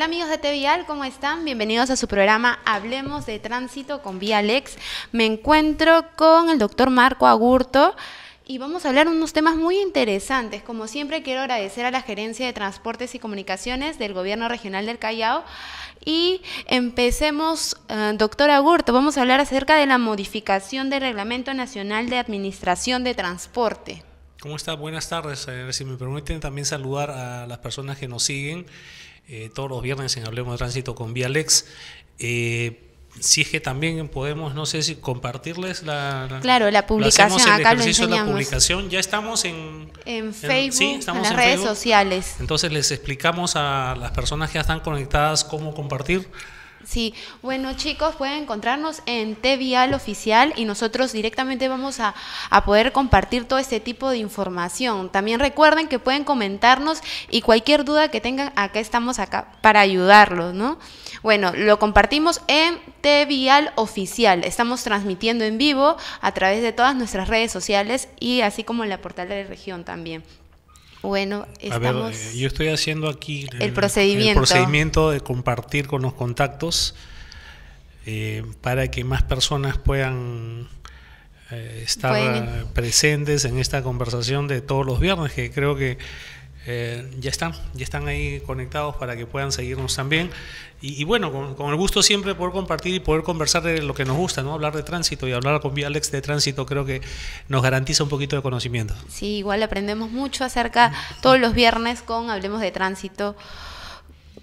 Hola amigos de TVial, ¿cómo están? Bienvenidos a su programa Hablemos de Tránsito con Vialex. Me encuentro con el doctor Marco Agurto y vamos a hablar unos temas muy interesantes. Como siempre, quiero agradecer a la Gerencia de Transportes y Comunicaciones del Gobierno Regional del Callao. Y empecemos, eh, doctor Agurto, vamos a hablar acerca de la modificación del Reglamento Nacional de Administración de Transporte. ¿Cómo está? Buenas tardes. Eh, si me permiten también saludar a las personas que nos siguen eh, todos los viernes en Hablemos de Tránsito con Vialex. Eh, si es que también podemos, no sé si compartirles la, claro, la publicación, acá lo enseñamos. la publicación. Ya estamos en, en Facebook, en, las redes sociales. Entonces les explicamos a las personas que ya están conectadas cómo compartir. Sí, bueno chicos, pueden encontrarnos en T-Vial Oficial y nosotros directamente vamos a, a, poder compartir todo este tipo de información. También recuerden que pueden comentarnos y cualquier duda que tengan, acá estamos acá para ayudarlos, ¿no? Bueno, lo compartimos en T-Vial Oficial. Estamos transmitiendo en vivo a través de todas nuestras redes sociales y así como en la portal de la región también. Bueno, estamos... A ver, yo estoy haciendo aquí el, procedimiento. el procedimiento de compartir con los contactos eh, para que más personas puedan eh, estar presentes en esta conversación de todos los viernes, que creo que eh, ya están, ya están ahí conectados para que puedan seguirnos también. Y, bueno, con, el gusto siempre poder compartir y poder conversar de lo que nos gusta, ¿no? Hablar de tránsito y hablar con Vialex de tránsito creo que nos garantiza un poquito de conocimiento. Sí, igual aprendemos mucho acerca todos los viernes con Hablemos de Tránsito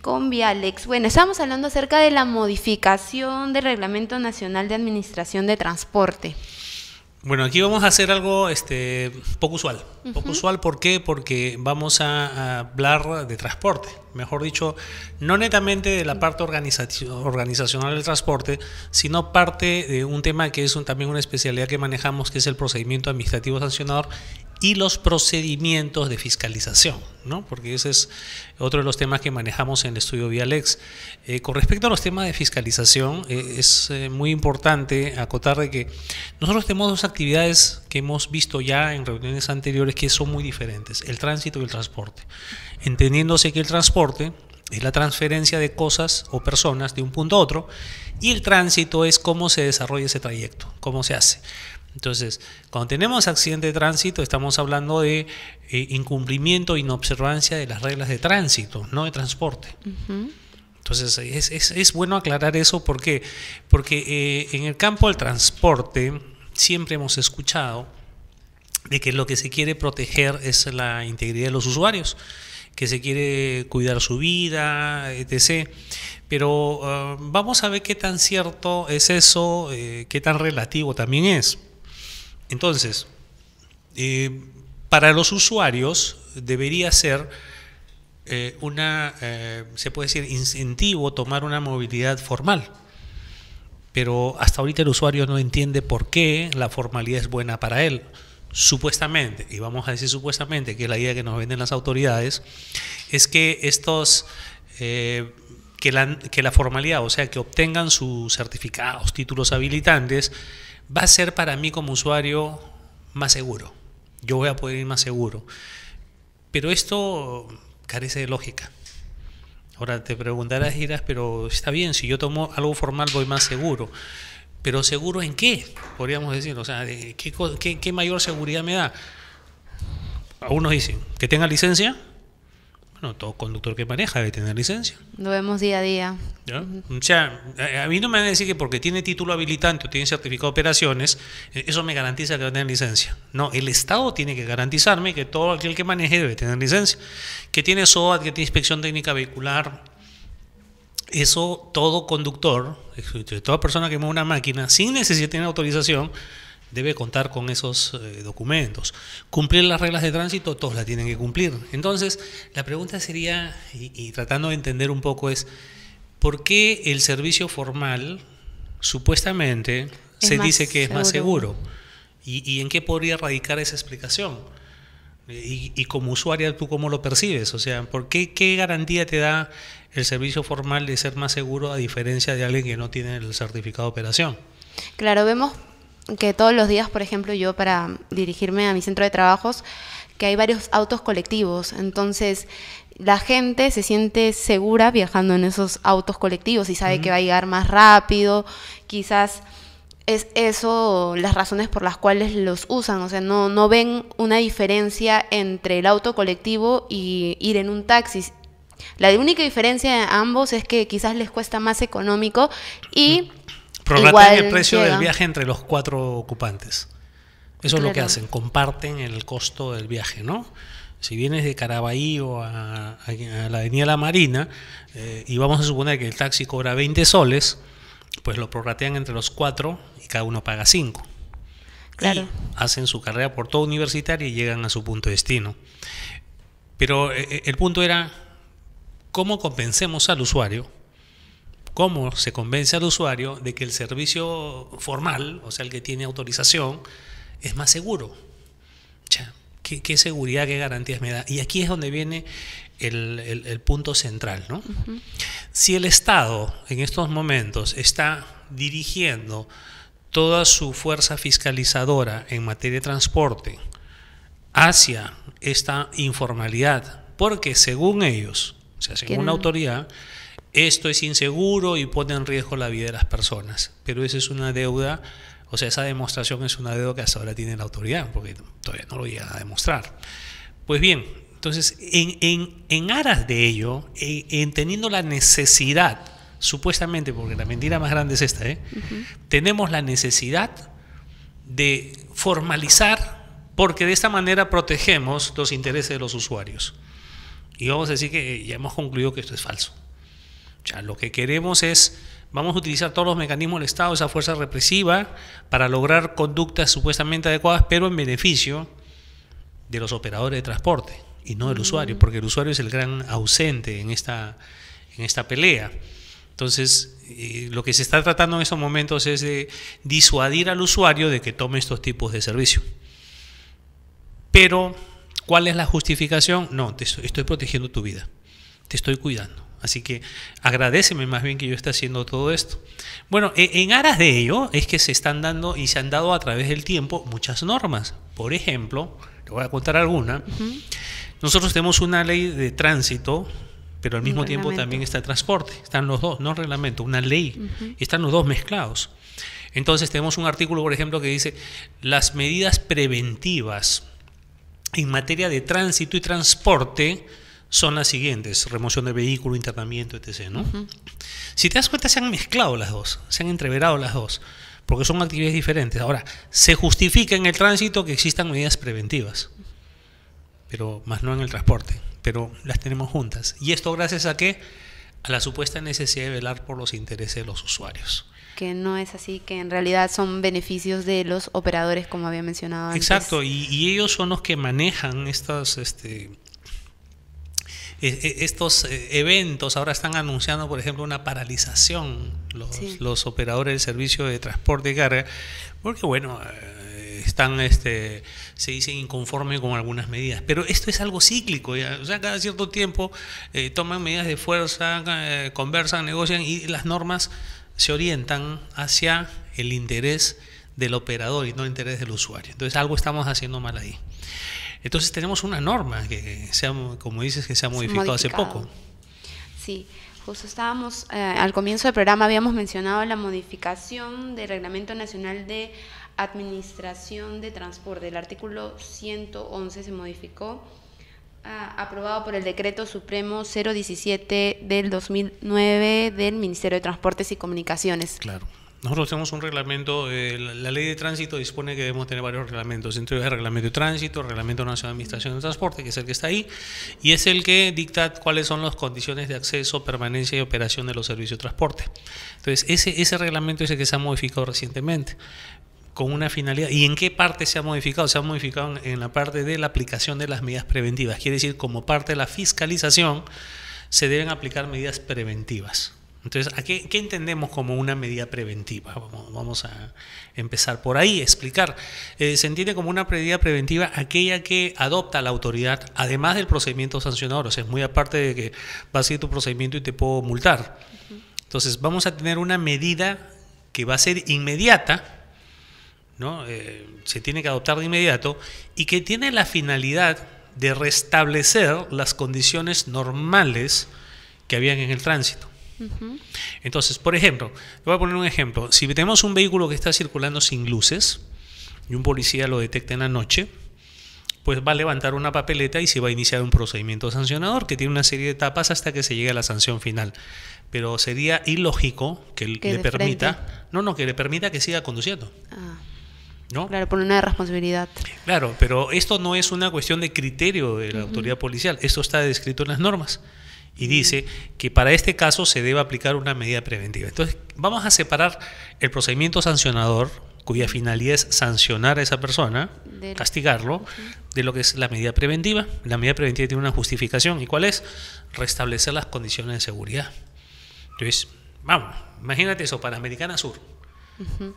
con Vialex. Bueno, estamos hablando acerca de la modificación del Reglamento Nacional de Administración de Transporte. Bueno, aquí vamos a hacer algo este, poco usual. Poco usual, ¿por qué? Porque vamos a, hablar de transporte. Mejor dicho, no netamente de la parte organizacional del transporte, sino parte de un tema que es también una especialidad que manejamos, que es el procedimiento administrativo sancionador y los procedimientos de fiscalización, ¿no? porque ese es otro de los temas que manejamos en el estudio Vialex. Eh, con respecto a los temas de fiscalización, eh, es eh, muy importante acotar de que nosotros tenemos dos actividades que hemos visto ya en reuniones anteriores que son muy diferentes, el tránsito y el transporte. Entendiéndose que el transporte es la transferencia de cosas o personas de un punto a otro y el tránsito es cómo se desarrolla ese trayecto, cómo se hace. Entonces, cuando tenemos accidente de tránsito, estamos hablando de eh, incumplimiento e inobservancia de las reglas de tránsito, no de transporte. Entonces, es, bueno aclarar eso porque, porque eh, en el campo del transporte siempre hemos escuchado de que lo que se quiere proteger es la integridad de los usuarios, que se quiere cuidar su vida, etc. Pero ah, vamos a ver qué tan cierto es eso, eh, qué tan relativo también es. Entonces, eh, para los usuarios debería ser eh, una, eh, se puede decir, incentivo tomar una movilidad formal. Pero hasta ahorita el usuario no entiende por qué la formalidad es buena para él. Supuestamente, y vamos a decir supuestamente, que es la idea que nos venden las autoridades, es que estos, que, la, que la formalidad, o sea, que obtengan sus certificados, títulos habilitantes, va a ser para mí como usuario más seguro. Yo voy a poder ir más seguro. Pero esto carece de lógica. Ahora te preguntarás, Iras, pero está bien, si yo tomo algo formal voy más seguro. Pero seguro en qué, podríamos decir. O sea, ¿qué, qué mayor seguridad me da? Algunos dicen que tenga licencia, bueno, todo conductor que maneja debe tener licencia. Lo vemos día a día. O sea, a mí no me van a decir que porque tiene título habilitante o tiene certificado de operaciones, eh, eso me garantiza que va a tener licencia. No, el Estado tiene que garantizarme que todo aquel que maneje debe tener licencia. Que tiene SOAT, que tiene inspección técnica vehicular, eso todo conductor, toda persona que mueve una máquina sin necesidad de tener autorización, debe contar con esos eh, documentos. Cumplir las reglas de tránsito, todos la tienen que cumplir. Entonces, la pregunta sería, y, tratando de entender un poco, es, ¿por qué el servicio formal supuestamente se dice que es más seguro? ¿Y, en qué podría radicar esa explicación? Y, y, como usuaria, ¿tú cómo lo percibes? O sea, ¿por qué, qué garantía te da el servicio formal de ser más seguro a diferencia de alguien que no tiene el certificado de operación? Claro, vemos que todos los días, por ejemplo, yo para dirigirme a mi centro de trabajos, que hay varios autos colectivos. Entonces, la gente se siente segura viajando en esos autos colectivos y sabe que va a llegar más rápido, quizás es eso las razones por las cuales los usan, o sea, no, no ven una diferencia entre el auto colectivo y ir en un taxi. La única diferencia de ambos es que quizás les cuesta más económico y... Prorratean el precio del viaje entre los cuatro ocupantes. Eso es lo que hacen, comparten el costo del viaje, ¿no? Si vienes de Caraballo a, a, la Avenida La Marina eh, y vamos a suponer que el taxi cobra 20 soles, pues lo prorratean entre los cuatro y cada uno paga 5. Claro. hacen su carrera por todo universitaria y llegan a su punto de destino. Pero eh, eh, el punto era cómo compensemos al usuario, cómo se convence al usuario de que el servicio formal, o sea, el que tiene autorización, es más seguro. ¿qué, seguridad, qué garantías me da? Y aquí es donde viene el, punto central. ¿no? Si el Estado en estos momentos está dirigiendo toda su fuerza fiscalizadora en materia de transporte hacia esta informalidad, porque según ellos, o sea, según una autoridad, esto es inseguro y pone en riesgo la vida de las personas. Pero esa es una deuda o sea, esa demostración es una deuda que hasta ahora tiene la autoridad, porque todavía no lo llega a demostrar. Pues bien, entonces, en, aras de ello, en, teniendo la necesidad, supuestamente, porque la mentira más grande es esta, ¿eh? tenemos la necesidad de formalizar, porque de esta manera protegemos los intereses de los usuarios. Y vamos a decir que ya hemos concluido que esto es falso. Sea, lo que queremos es Vamos a utilizar todos los mecanismos del Estado, esa fuerza represiva, para lograr conductas supuestamente adecuadas, pero en beneficio de los operadores de transporte y no del usuario, mm. porque el usuario es el gran ausente en esta, en esta pelea. Entonces, eh, lo que se está tratando en estos momentos es de disuadir al usuario de que tome estos tipos de servicio. Pero, ¿cuál es la justificación? No, te estoy protegiendo tu vida, te estoy cuidando. Así que agradeceme más bien que yo esté haciendo todo esto. Bueno, e, en aras de ello es que se están dando y se han dado a través del tiempo muchas normas. Por ejemplo, le voy a contar alguna. Nosotros tenemos una ley de tránsito, pero al mismo tiempo también está el transporte. Están los dos, no reglamento, una ley. Están los dos mezclados. Entonces tenemos un artículo, por ejemplo, que dice las medidas preventivas en materia de tránsito y transporte son las siguientes, remoción de vehículo, internamiento, etc. ¿no? Si te das cuenta, se han mezclado las dos, se han entreverado las dos, porque son actividades diferentes. Ahora, se justifica en el tránsito que existan medidas preventivas, pero más no en el transporte, pero las tenemos juntas. ¿Y esto gracias a qué? A la supuesta necesidad de velar por los intereses de los usuarios que no es así, que en realidad son beneficios de los operadores, como había mencionado antes. Exacto, y, y ellos son los que manejan estas, este, e, e, estos eh, eventos ahora están anunciando, por ejemplo, una paralización los, operadores del servicio de transporte de carga, porque bueno, eh, están, este, se dicen inconformes con algunas medidas. Pero esto es algo cíclico, o sea, cada cierto tiempo eh, toman medidas de fuerza, conversan, negocian y las normas se orientan hacia el interés del operador y no el interés del usuario. Entonces algo estamos haciendo mal ahí. Entonces tenemos una norma que, se como dices, que se ha modificado, hace poco. Sí, justo estábamos, eh, al comienzo del programa habíamos mencionado la modificación del Reglamento Nacional de Administración de Transporte. El artículo 111 se modificó, ah, aprobado por el Decreto Supremo 017 del 2009 del Ministerio de Transportes y Comunicaciones. Claro. Nosotros tenemos un reglamento, eh, la, ley de tránsito dispone que debemos tener varios reglamentos, entre el reglamento de tránsito, el reglamento nacional de administración de transporte, que es el que está ahí, y es el que dicta cuáles son las condiciones de acceso, permanencia y operación de los servicios de transporte. Entonces, ese, ese reglamento es el que se ha modificado recientemente con una finalidad. ¿Y en qué parte se ha modificado? Se ha modificado en la parte de la aplicación de las medidas preventivas. Quiere decir, como parte de la fiscalización, se deben aplicar medidas preventivas. Entonces, qué, entendemos como una medida preventiva? Vamos, a empezar por ahí, explicar. Eh, se entiende como una medida preventiva aquella que adopta la autoridad, además del procedimiento sancionador. O sea, es muy aparte de que va a ser tu procedimiento y te puedo multar. Entonces, vamos a tener una medida que va a ser inmediata, ¿no? Eh, se tiene que adoptar de inmediato y que tiene la finalidad de restablecer las condiciones normales que habían en el tránsito. Entonces, por ejemplo, voy a poner un ejemplo. Si tenemos un vehículo que está circulando sin luces y un policía lo detecta en la noche, pues va a levantar una papeleta y se va a iniciar un procedimiento sancionador que tiene una serie de etapas hasta que se llegue a la sanción final. Pero sería ilógico que, le permita, no, no, que le permita que siga conduciendo. Ah. ¿No? Claro, por una responsabilidad. Claro, pero esto no es una cuestión de criterio de la autoridad policial, esto está descrito en las normas y dice que para este caso se debe aplicar una medida preventiva. Entonces, vamos a separar el procedimiento sancionador, cuya finalidad es sancionar a esa persona, castigarlo, de lo que es la medida preventiva. La medida preventiva tiene una justificación. ¿Y cuál es? Restablecer las condiciones de seguridad. Entonces, vamos, imagínate eso, Panamericana Sur, uh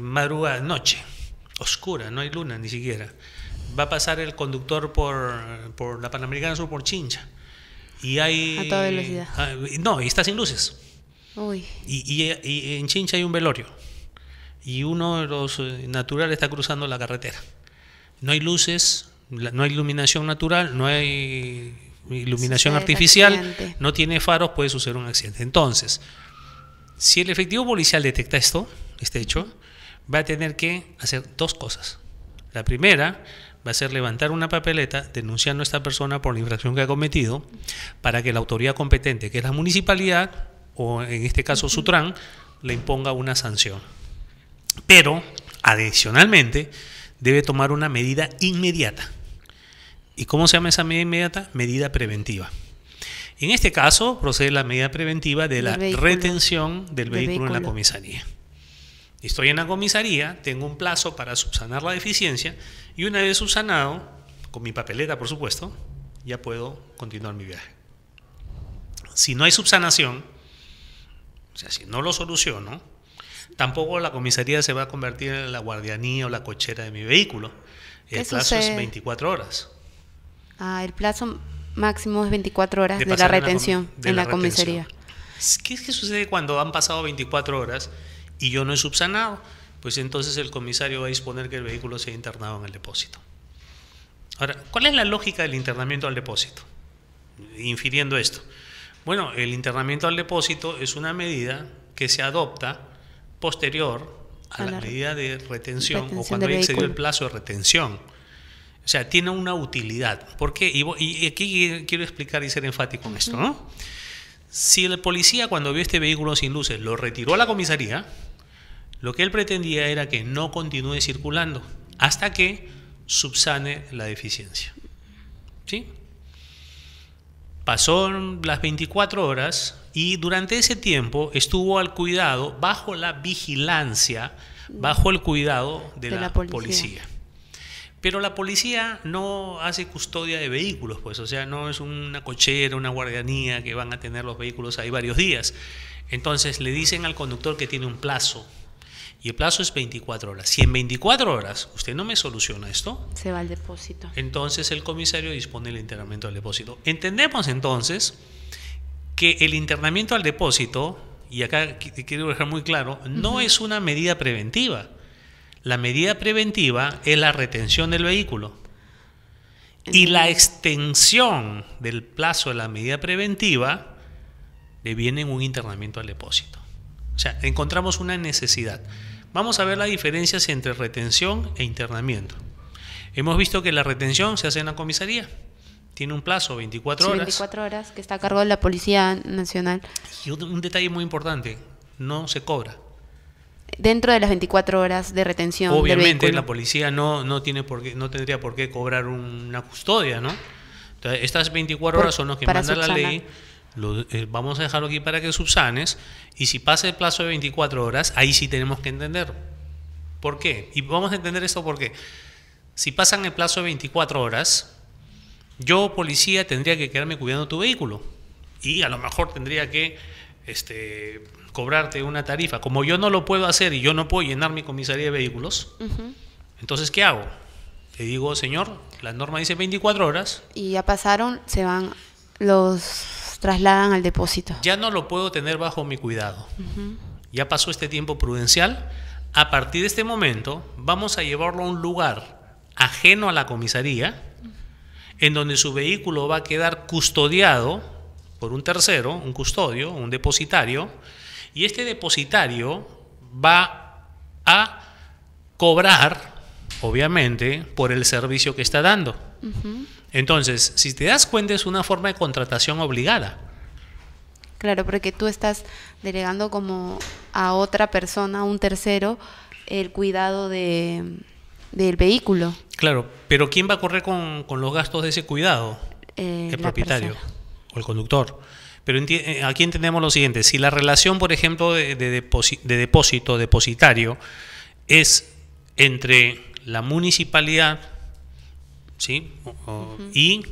madrugada, noche, oscura, no hay luna ni siquiera. Va a pasar el conductor por, por la Panamericana Sur por Chincha y hay... A toda velocidad. Ah, no, y está sin luces. Uy. Y, y, en Chincha hay un velorio. Y uno de los eh, naturales está cruzando la carretera. No hay luces, no hay iluminación natural, no hay iluminación artificial, no tiene faros, puede suceder un accidente. Entonces, si el efectivo policial detecta esto, este hecho, va a tener que hacer dos cosas. La primera, va a ser levantar una papeleta denunciando a esta persona por la infracción que ha cometido para que la autoridad competente, que es la municipalidad, o en este caso Sutran, le imponga una sanción. Pero, adicionalmente, debe tomar una medida inmediata. ¿Y cómo se llama esa medida inmediata? Medida preventiva. En este caso, procede la medida preventiva de la retención del vehículo en la comisaría. Estoy en la comisaría, tengo un plazo para subsanar la deficiencia y una vez subsanado, con mi papeleta por supuesto, ya puedo continuar mi viaje. Si no hay subsanación, o sea, si no lo soluciono, tampoco la comisaría se va a convertir en la guardianía o la cochera de mi vehículo. El plazo es 24 horas. Ah, el plazo máximo es 24 horas de, la retención en la, comisaría. ¿Qué es que sucede cuando han pasado 24 horas y yo no he subsanado? Pues entonces el comisario va a disponer que el vehículo sea internado en el depósito. Ahora, ¿cuál es la lógica del internamiento al depósito? Infiriendo esto. Bueno, el internamiento al depósito es una medida que se adopta posterior a, la, medida de retención, o cuando haya excedido el plazo de retención. O sea, tiene una utilidad. ¿Por qué? Y, aquí quiero explicar y ser enfático en esto. ¿no? Si el policía cuando vio este vehículo sin luces lo retiró a la comisaría, lo que él pretendía era que no continúe circulando hasta que subsane la deficiencia. ¿Sí? Pasó las 24 horas y durante ese tiempo estuvo al cuidado, bajo la vigilancia, bajo el cuidado de, la, policía. Pero la policía no hace custodia de vehículos, pues, o sea, no es una cochera, una guardianía que van a tener los vehículos ahí varios días. Entonces le dicen al conductor que tiene un plazo y el plazo es 24 horas. Si en 24 horas usted no me soluciona esto, se va al depósito. Entonces el comisario dispone el internamiento al depósito. Entendemos entonces que el internamiento al depósito, y acá quiero dejar muy claro, no es una medida preventiva. La medida preventiva es la retención del vehículo. Y la extensión del plazo de la medida preventiva le viene un internamiento al depósito. O sea, encontramos una necesidad. Vamos a ver las diferencias entre retención e internamiento. Hemos visto que la retención se hace en la comisaría. Tiene un plazo, 24 horas. 24 horas, que está a cargo de la Policía Nacional. Y un, detalle muy importante, no se cobra. Dentro de las 24 horas de retención. Obviamente la policía no, no, tiene por qué, no tendría por qué cobrar una custodia, ¿no? Entonces, estas 24 horas son los que manda la ley eh, vamos a dejarlo aquí para que subsanes y si pasa el plazo de 24 horas, ahí sí tenemos que entender. ¿Por qué? Y vamos a entender esto porque si pasan el plazo de 24 horas, yo policía tendría que quedarme cuidando tu vehículo y a lo mejor tendría que este, cobrarte una tarifa. Como yo no lo puedo hacer y yo no puedo llenar mi comisaría de vehículos, entonces ¿qué hago? Le digo, señor, la norma dice 24 horas. Y ya pasaron, se van los trasladan al depósito. Ya no lo puedo tener bajo mi cuidado. Ya pasó este tiempo prudencial. A partir de este momento vamos a llevarlo a un lugar ajeno a la comisaría, en donde su vehículo va a quedar custodiado por un tercero, un custodio, un depositario, y este depositario va a cobrar, obviamente, por el servicio que está dando. Entonces, si te das cuenta, es una forma de contratación obligada. Claro, porque tú estás delegando como a otra persona, a un tercero, el cuidado de, del vehículo. Claro, pero ¿quién va a correr con, los gastos de ese cuidado? Eh, el propietario persona. o el conductor. Pero eh, aquí entendemos lo siguiente, si la relación, por ejemplo, de, de depósito, depositario, es entre la municipalidad ¿sí? O- y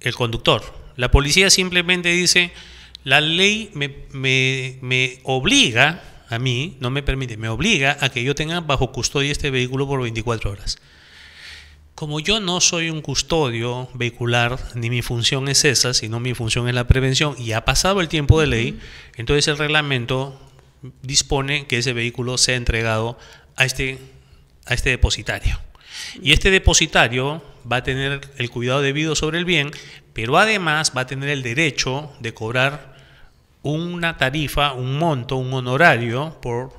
el conductor. La policía simplemente dice, la ley me, me- me obliga a mí, no me permite, me obliga a que yo tenga bajo custodia este vehículo por 24 horas. Como yo no soy un custodio vehicular, ni mi función es esa, sino mi función es la prevención, y ha pasado el tiempo de ley, entonces el reglamento dispone que ese vehículo sea entregado a este, a este depositario. Y este depositario va a tener el cuidado debido sobre el bien, pero además va a tener el derecho de cobrar una tarifa, un monto, un honorario por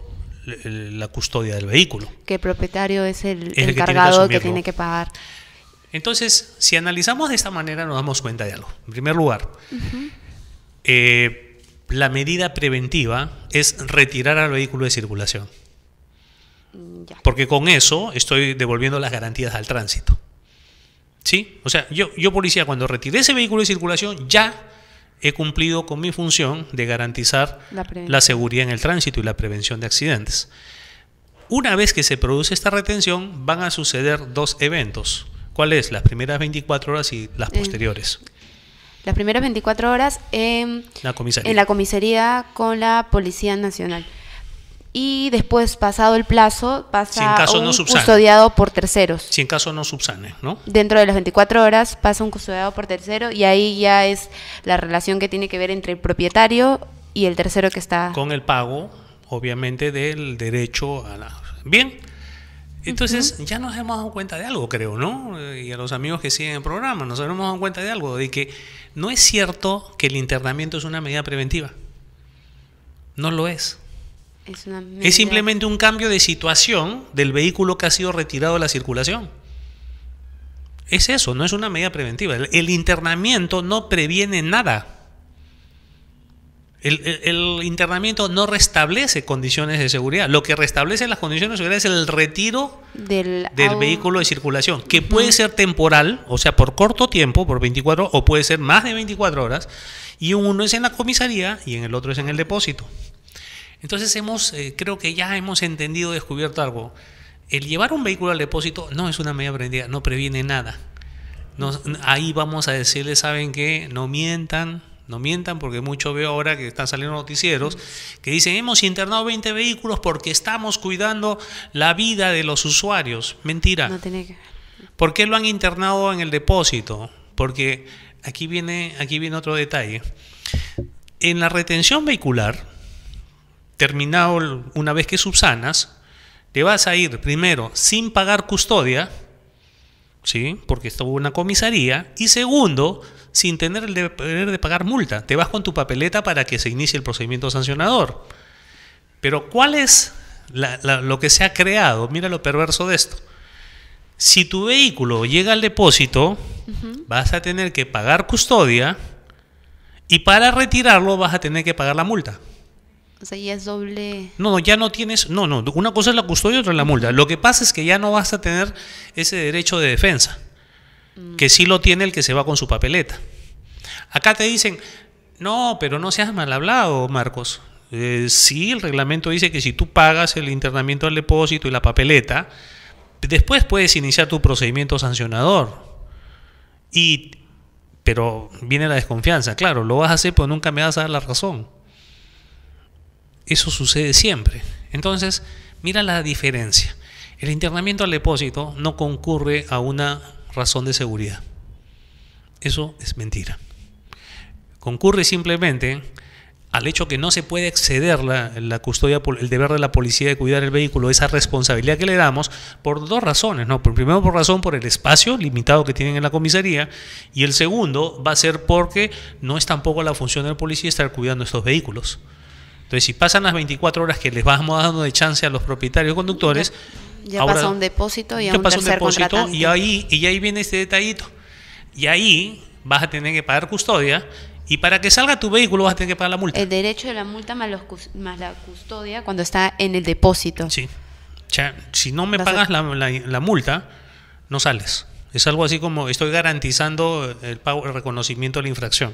la custodia del vehículo. Que el propietario es el, el que tiene que encargado que, tiene que pagar. Entonces, si analizamos de esta manera, nos damos cuenta de algo. En primer lugar, eh, la medida preventiva es retirar al vehículo de circulación, Ya. porque con eso estoy devolviendo las garantías al tránsito. ¿Sí? O sea, yo, yo policía, cuando retiré ese vehículo de circulación, ya he cumplido con mi función de garantizar La seguridad en el tránsito y la prevención de accidentes. Una vez que se produce esta retención, van a suceder dos eventos. ¿Cuáles? Las primeras 24 horas y las Eh, posteriores. Las primeras 24 horas en, La comisaría. en la comisaría con la Policía Nacional. Y después, pasado el plazo, pasa Si en caso un no subsane. custodiado por terceros. Si en caso no subsane, ¿no? Dentro de las 24 horas pasa un custodiado por tercero y ahí ya es la relación que tiene que ver entre el propietario y el tercero que está... Con el pago, obviamente, del derecho a la... Bien. Entonces, ya nos hemos dado cuenta de algo, creo, ¿no? Y a los amigos que siguen el programa, nos hemos dado cuenta de algo, de que no es cierto que el internamiento es una medida preventiva. No lo es. Es, una medida- Es simplemente un cambio de situación del vehículo que ha sido retirado de la circulación. Es eso, no es una medida preventiva. El, el internamiento no previene nada. El, el- el internamiento no restablece condiciones de seguridad. Lo que restablece las condiciones de seguridad es el retiro del, vehículo de circulación, que puede ser temporal, o sea, por corto tiempo, por 24, o puede ser más de 24 horas, y uno es en la comisaría y en el otro es en el depósito. Entonces hemos, eh, creo que ya hemos entendido, descubierto algo. El llevar un vehículo al depósito no es una medida preventiva, no previene nada. Nos- ahí vamos a decirles, ¿saben qué? No mientan, no mientan, porque mucho veo ahora que están saliendo noticieros que dicen, hemos internado 20 vehículos porque estamos cuidando la vida de los usuarios. Mentira. No tiene que... ¿Por qué lo han internado en el depósito? Porque aquí viene, aquí viene otro detalle. En la retención vehicular, terminado una vez que subsanas, te vas a ir primero sin pagar custodia, ¿sí? porque estuvo una comisaría, y segundo, sin tener el deber de pagar multa. Te vas con tu papeleta para que se inicie el procedimiento sancionador. Pero ¿cuál es la- la- lo que se ha creado? Mira lo perverso de esto. Si tu vehículo llega al depósito, vas a tener que pagar custodia y para retirarlo vas a tener que pagar la multa. O sea, ya es doble... No, no, ya no tienes, no, no, una cosa es la custodia y otra es la multa. Lo que pasa es que ya no vas a tener ese derecho de defensa, que sí lo tiene el que se va con su papeleta. Acá te dicen, no, pero no seas mal hablado, Marcos. Eh, sí, el reglamento dice que si tú pagas el internamiento al depósito y la papeleta, después puedes iniciar tu procedimiento sancionador. Y, pero viene la desconfianza, claro, lo vas a hacer, pero nunca me vas a dar la razón. Eso sucede siempre. Entonces, mira la diferencia. El internamiento al depósito no concurre a una razón de seguridad. Eso es mentira. Concurre simplemente al hecho que no se puede exceder la, custodia, el deber de la policía de cuidar el vehículo, esa responsabilidad que le damos, por dos razones, ¿no? Primero por razón por el espacio limitado que tienen en la comisaría, y el segundo va a ser porque no es tampoco la función del policía estar cuidando estos vehículos. Entonces, si pasan las 24 horas que les vamos dando de chance a los propietarios conductores, ya, pasa un depósito y a un tercer depósito y ahí y ahí viene este detallito. Y ahí vas a tener que pagar custodia y para que salga tu vehículo vas a tener que pagar la multa. El derecho de la multa más, más la custodia cuando está en el depósito. Sí. si no me pagas la, la, multa, no sales. Es algo así como estoy garantizando el pago, el reconocimiento de la infracción.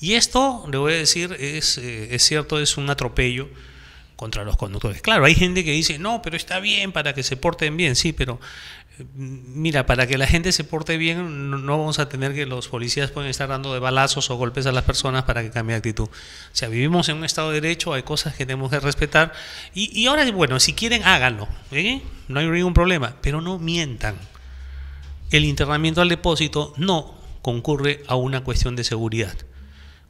Y esto, le voy a decir, es, eh, es cierto, es un atropello contra los conductores. Claro, hay gente que dice, no, pero está bien para que se porten bien, sí, pero mira, para que la gente se porte bien, no vamos a tener que los policías pueden estar dando de balazos o golpes a las personas para que cambie actitud. O sea, vivimos en un Estado de Derecho, hay cosas que tenemos que respetar. Y, ahora, bueno, si quieren, háganlo. No hay ningún problema, pero no mientan. El internamiento al depósito no concurre a una cuestión de seguridad.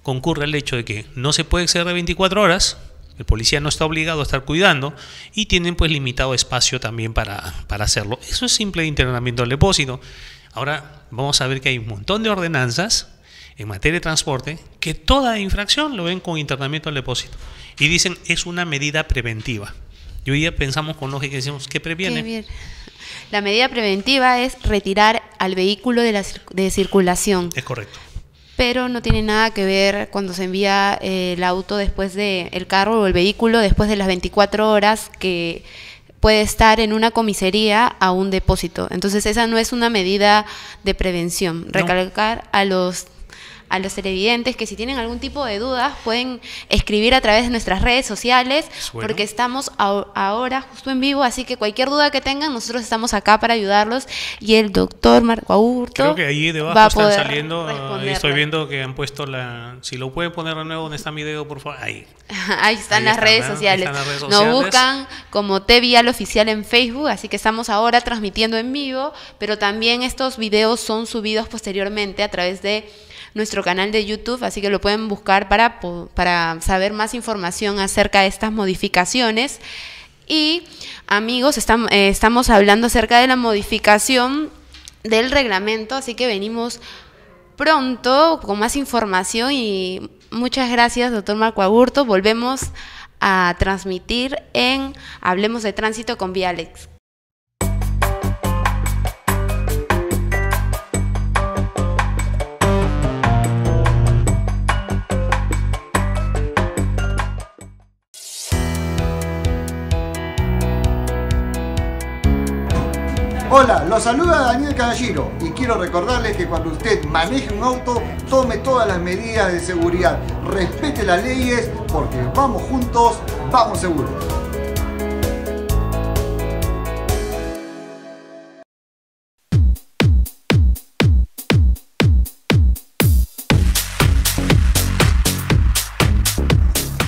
Concurre al hecho de que no se puede exceder de 24 horas, el policía no está obligado a estar cuidando y tienen pues limitado espacio también para, para hacerlo. Eso es simple internamiento del depósito. Ahora vamos a ver que hay un montón de ordenanzas en materia de transporte que toda infracción lo ven con internamiento del depósito y dicen es una medida preventiva. Y hoy día pensamos con lógica y decimos, ¿qué previene? La medida preventiva es retirar al vehículo de, la, de circulación. Es correcto pero no tiene nada que ver cuando se envía eh, el auto después de el carro o el vehículo después de las 24 horas que puede estar en una comisaría a un depósito. Entonces esa no es una medida de prevención. Recalcar a los a los televidentes que si tienen algún tipo de dudas pueden escribir a través de nuestras redes sociales porque estamos ahora justo en vivo, así que cualquier duda que tengan nosotros estamos acá para ayudarlos y el doctor Marco Aurto Creo que ahí debajo están saliendo, estoy viendo que han puesto la, si lo pueden poner de nuevo en esta video por favor, ahí. ahí están, las, redes sociales. Nos buscan como T Vial Oficial en Facebook, así que estamos ahora transmitiendo en vivo, pero también estos videos son subidos posteriormente a través de nuestro canal de YouTube, así que lo pueden buscar para, para saber más información acerca de estas modificaciones. Y amigos, estamos, eh, estamos hablando acerca de la modificación del reglamento, así que venimos pronto con más información y muchas gracias, doctor Marco Agurto. Volvemos a transmitir en Hablemos de Tránsito con Vialex. Hola, los saluda Daniel Caballero y quiero recordarles que cuando usted maneje un auto, tome todas las medidas de seguridad, respete las leyes, porque vamos juntos, vamos seguros.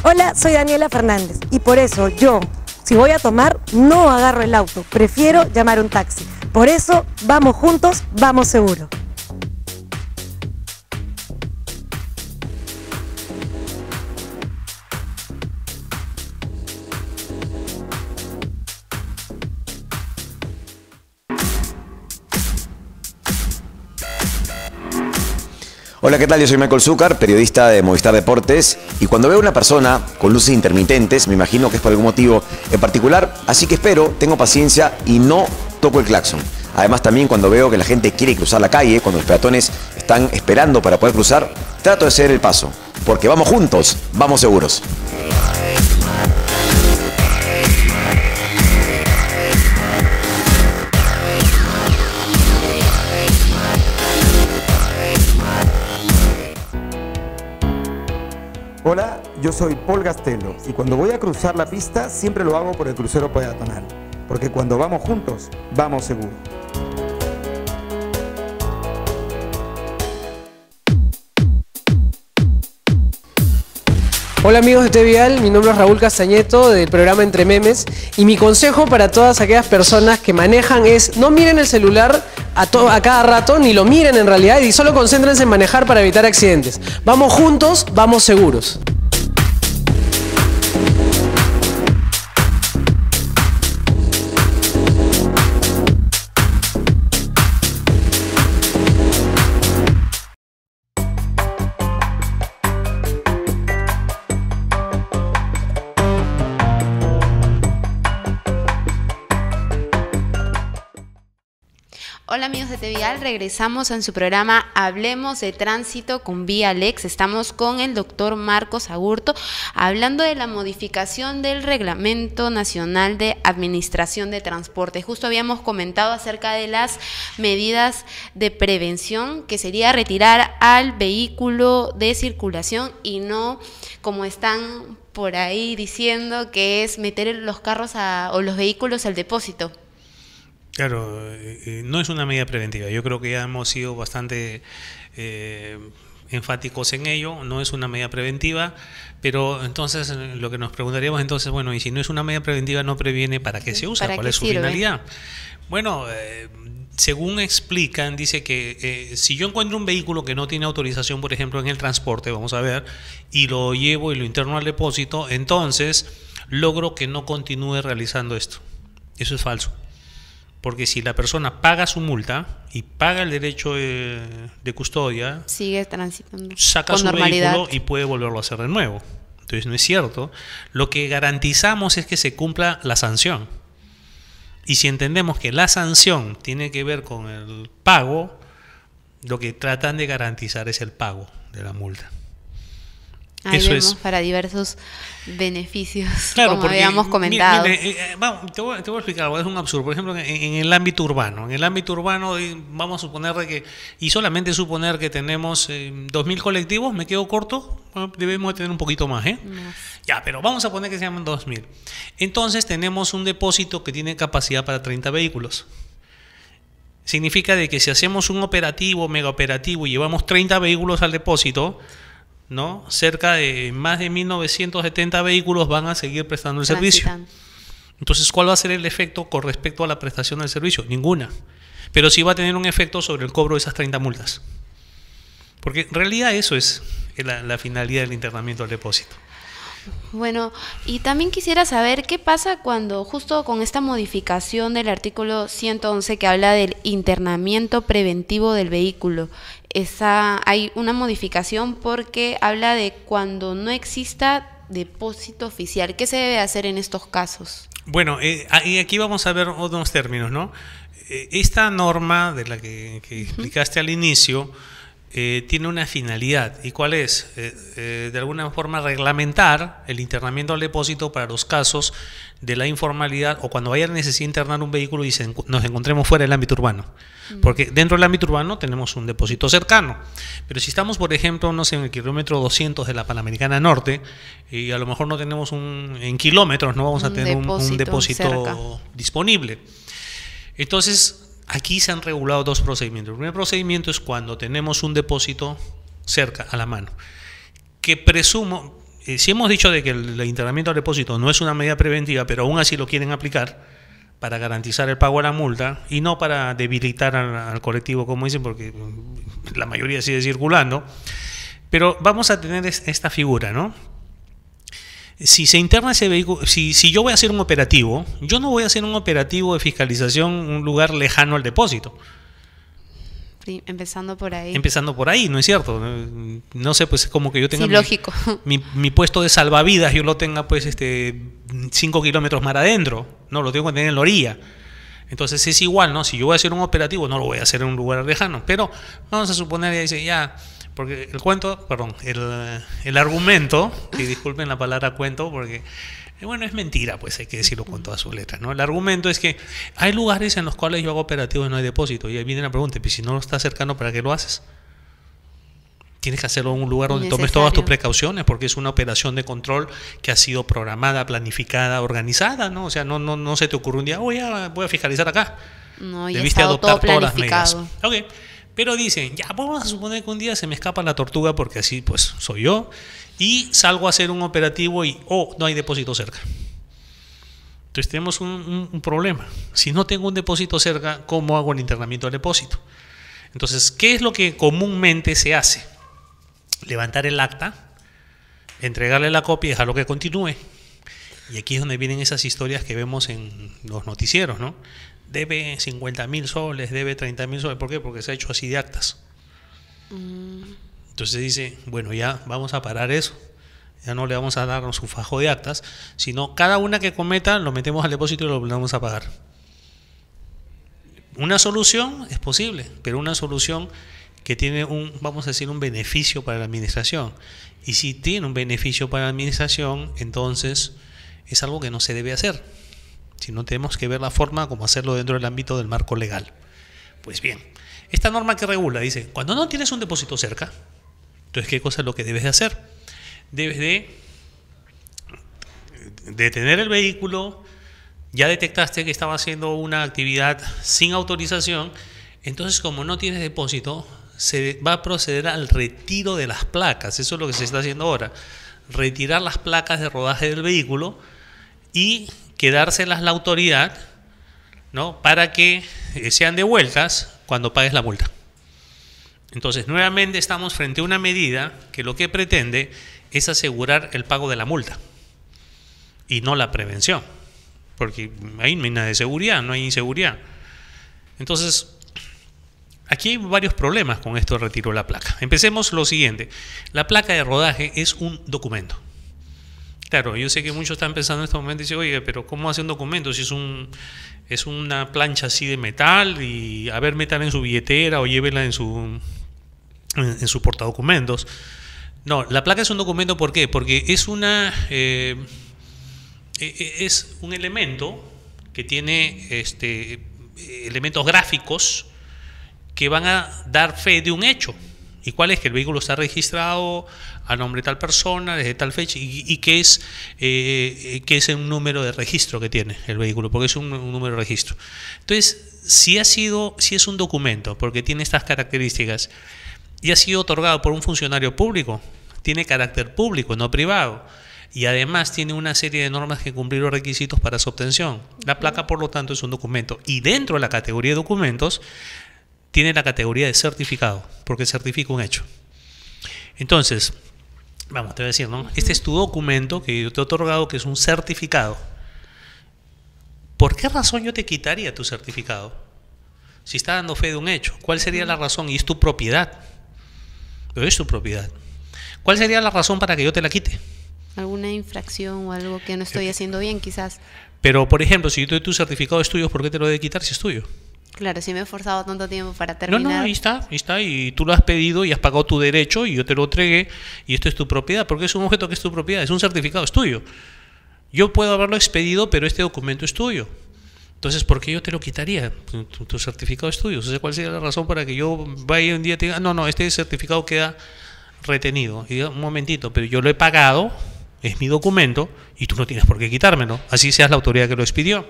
Hola, soy Daniela Fernández y por eso yo, si voy a tomar, no agarro el auto, prefiero llamar un taxi. Por eso, vamos juntos, vamos seguro. Hola, ¿qué tal? Yo soy Michael Zúcar, periodista de Movistar Deportes, y cuando veo una persona con luces intermitentes, me imagino que es por algún motivo en particular, así que espero, tengo paciencia y no toco el claxon. Además también cuando veo que la gente quiere cruzar la calle, cuando los peatones están esperando para poder cruzar, trato de ceder el paso, porque vamos juntos, vamos seguros. Hola, yo soy Paul Gastelo y cuando voy a cruzar la pista siempre lo hago por el crucero peatonal, porque cuando vamos juntos, vamos seguro. Hola amigos de TVial, mi nombre es Raúl Castañeto del programa Entre Memes y mi consejo para todas aquellas personas que manejan es no miren el celular a, a cada rato, ni lo miren en realidad y solo concéntrense en manejar para evitar accidentes. Vamos juntos, vamos seguros. Tevial, regresamos en su programa Hablemos de Tránsito con Vía Lex. Estamos con el doctor Marcos Agurto hablando de la modificación del Reglamento Nacional de Administración de Transporte. Justo habíamos comentado acerca de las medidas de prevención, que sería retirar al vehículo de circulación y no como están por ahí diciendo que es meter los carros o los vehículos al depósito. Claro, eh, eh, no es una medida preventiva. Yo creo que ya hemos sido bastante eh, enfáticos en ello. No es una medida preventiva, pero entonces lo que nos preguntaríamos entonces, bueno, y si no es una medida preventiva, no previene, ¿para qué se usa? ¿Cuál es su finalidad? Bueno, según explican, dice que si yo encuentro un vehículo que no tiene autorización, por ejemplo, en el transporte, vamos a ver, y lo llevo y lo interno al depósito, entonces logro que no continúe realizando esto. Eso es falso. Porque si la persona paga su multa y paga el derecho de, custodia, sigue transitando. Saca su vehículo y puede volverlo a hacer de nuevo. Entonces no es cierto. Lo que garantizamos es que se cumpla la sanción. Y si entendemos que la sanción tiene que ver con el pago, lo que tratan de garantizar es el pago de la multa. Ahí Eso vemos es. para diversos beneficios, como habíamos comentado. Eh, eh, te, voy, a explicar algo, es un absurdo. Por ejemplo, en, el ámbito urbano, en el ámbito urbano vamos a suponer que, y solamente suponer que tenemos eh, 2.000 colectivos, me quedo corto, debemos tener un poquito más, ¿eh? Ya, pero vamos a poner que se llaman 2.000. Entonces tenemos un depósito que tiene capacidad para 30 vehículos. Significa de que si hacemos un operativo, mega operativo, y llevamos 30 vehículos al depósito, ¿no? Cerca de más de 1970 vehículos van a seguir prestando el servicio. Entonces, ¿cuál va a ser el efecto con respecto a la prestación del servicio? Ninguna. Pero sí va a tener un efecto sobre el cobro de esas 30 multas. Porque en realidad eso es la, la finalidad del internamiento del depósito. Bueno, y también quisiera saber qué pasa cuando justo con esta modificación del artículo 111 que habla del internamiento preventivo del vehículo, esa, hay una modificación porque habla de cuando no exista depósito oficial. ¿Qué se debe hacer en estos casos? Bueno, eh, aquí vamos a ver unos términos, ¿no? Eh, esta norma de la que, explicaste al inicio eh, tiene una finalidad. ¿Y cuál es? Eh, eh, de alguna forma reglamentar el internamiento al depósito para los casos de la informalidad o cuando vaya a necesidad internar un vehículo y nos encontremos fuera del ámbito urbano. Mm. Porque dentro del ámbito urbano tenemos un depósito cercano. Pero si estamos, por ejemplo, no sé, en el kilómetro 200 de la Panamericana Norte y a lo mejor no tenemos un, en kilómetros, no vamos a tener un, depósito disponible. Entonces, Aquí se han regulado dos procedimientos. El primer procedimiento es cuando tenemos un depósito cerca, a la mano, que presumo, eh, si hemos dicho de que el, internamiento al depósito no es una medida preventiva, pero aún así lo quieren aplicar para garantizar el pago de la multa y no para debilitar al, colectivo, como dicen, porque la mayoría sigue circulando, pero vamos a tener esta figura, ¿no? Si se interna ese vehículo, si, si yo voy a hacer un operativo, yo no voy a hacer un operativo de fiscalización en un lugar lejano al depósito. Sí, empezando por ahí. Empezando por ahí, ¿no es cierto? No sé, pues como que yo tenga sí, lógico. Mi, mi, puesto de salvavidas, yo lo tenga pues este 5 kilómetros más adentro, no, lo tengo que tener en la orilla. Entonces es igual, ¿no? Si yo voy a hacer un operativo, no lo voy a hacer en un lugar lejano. Pero vamos a suponer, ya dice, ya, porque el cuento, perdón, el, el argumento, y disculpen la palabra cuento, porque eh, bueno, es mentira, pues hay que decirlo con todas sus letras, ¿no? El argumento es que hay lugares en los cuales yo hago operativos y no hay depósito. Y ahí viene la pregunta, pues si no lo estás cercano, ¿para qué lo haces? Tienes que hacerlo en un lugar donde tomes todas tus precauciones, porque es una operación de control que ha sido programada, planificada, organizada, ¿no? O sea, no, no, no se te ocurre un día, voy a, voy a fiscalizar acá. No, y Debiste adoptar todas las medidas. Ok. Pero dicen, ya vamos a suponer que un día se me escapa la tortuga porque así pues soy yo y salgo a hacer un operativo y, oh, no hay depósito cerca. Entonces tenemos un, problema. Si no tengo un depósito cerca, ¿cómo hago el internamiento del depósito? Entonces, ¿qué es lo que comúnmente se hace? Levantar el acta, entregarle la copia y dejarlo que continúe. Y aquí es donde vienen esas historias que vemos en los noticieros, ¿no? Debe 50 mil soles, debe 30 mil soles. ¿Por qué? Porque se ha hecho así de actas. Mm. Entonces dice, bueno, ya vamos a parar eso. Ya no le vamos a dar su fajo de actas, sino cada una que cometa lo metemos al depósito y lo vamos a pagar. Una solución es posible, pero una solución que tiene un, vamos a decir, un beneficio para la administración. Y si tiene un beneficio para la administración, entonces es algo que no se debe hacer. Si no tenemos que ver la forma como hacerlo dentro del ámbito del marco legal. Pues bien, esta norma que regula dice, cuando no tienes un depósito cerca, entonces ¿qué cosa es lo que debes de hacer? Debes de detener el vehículo, ya detectaste que estaba haciendo una actividad sin autorización, entonces como no tienes depósito, se va a proceder al retiro de las placas, eso es lo que se está haciendo ahora, retirar las placas de rodaje del vehículo y quedárselas la autoridad, ¿no? Para que eh, sean devueltas cuando pagues la multa. Entonces, nuevamente estamos frente a una medida que lo que pretende es asegurar el pago de la multa y no la prevención, porque ahí no hay nada de seguridad, no hay inseguridad. Entonces, aquí hay varios problemas con esto de retiro de la placa. Empecemos lo siguiente, la placa de rodaje es un documento. Claro, yo sé que muchos están pensando en este momento y dicen, oye, pero ¿cómo hace un documento si es un es una plancha así de metal y a ver, métala en su billetera o llévela en su en, su portadocumentos? No, la placa es un documento, ¿por qué? Porque es una eh, e, e, es un elemento que tiene este, elementos gráficos que van a dar fe de un hecho. ¿Y cuál es? Que el vehículo está registrado a nombre de tal persona, desde tal fecha, y, que, es, eh, que es un número de registro que tiene el vehículo, porque es un, número de registro. Entonces, si, ha sido, si es un documento, porque tiene estas características, y ha sido otorgado por un funcionario público, tiene carácter público, no privado y además tiene una serie de normas que cumplir los requisitos para su obtención. La placa, por lo tanto, es un documento y dentro de la categoría de documentos tiene la categoría de certificado, porque certifica un hecho. Entonces, vamos, te voy a decir, ¿no? Este es tu documento que yo te he otorgado, que es un certificado. ¿Por qué razón yo te quitaría tu certificado? Si está dando fe de un hecho, ¿cuál sería la razón? Y es tu propiedad. Pero es tu propiedad. ¿Cuál sería la razón para que yo te la quite? alguna infracción o algo que no estoy eh, haciendo bien, quizás. Pero, por ejemplo, si yo te doy tu certificado de estudios, ¿por qué te lo de quitar si es tuyo? Claro, si me he esforzado tanto tiempo para terminar. No, no, ahí está, ahí está, y tú lo has pedido y has pagado tu derecho y yo te lo entregué y esto es tu propiedad, porque es un objeto que es tu propiedad, es un certificado, es tuyo. Yo puedo haberlo expedido, pero este documento es tuyo. Entonces, ¿por qué yo te lo quitaría? Tu, certificado es tuyo. O ¿cuál sería la razón para que yo vaya un día y te diga, no, no, este certificado queda retenido? Y diga, un momentito, pero yo lo he pagado, es mi documento y tú no tienes por qué quitármelo, así seas la autoridad que lo expidió.